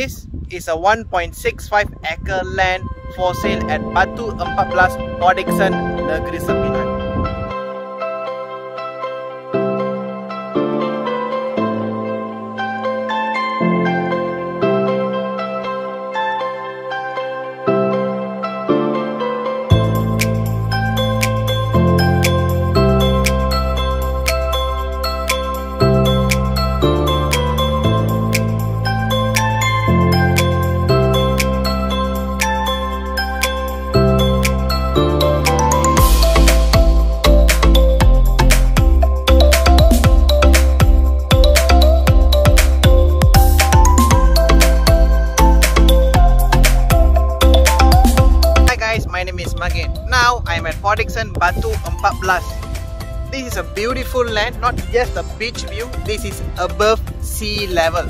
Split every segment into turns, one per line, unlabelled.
This is a 1.65 acre land for sale at Batu 14 Port Dickson, Negeri Sembilan. Now I am at Port Batu 14. This is a beautiful land, not just a beach view, this is above sea level.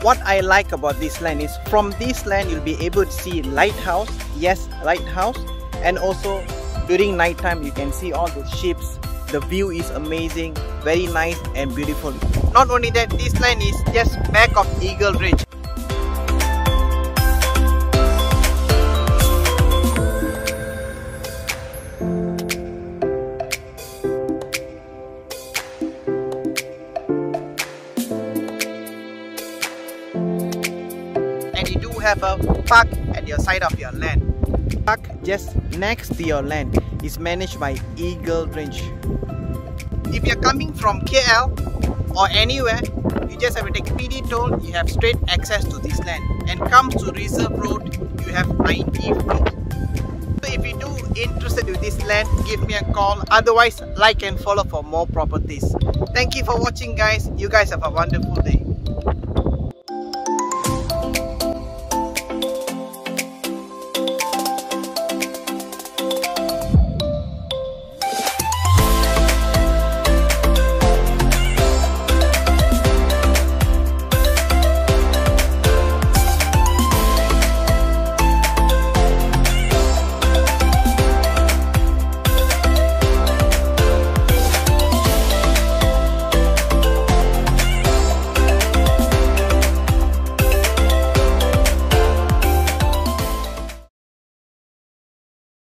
What I like about this land is from this land you'll be able to see lighthouse, yes lighthouse and also during night time you can see all the ships. The view is amazing, very nice and beautiful. Not only that, this land is just back of Eagle Range. and you do have a park at your side of your land. Park just next to your land is managed by Eagle Range. If you're coming from KL or anywhere, you just have to take PD toll, you have straight access to this land. And come to Reserve Road, you have 90 feet. So if you do interested with this land, give me a call. Otherwise, like and follow for more properties. Thank you for watching guys. You guys have a wonderful day.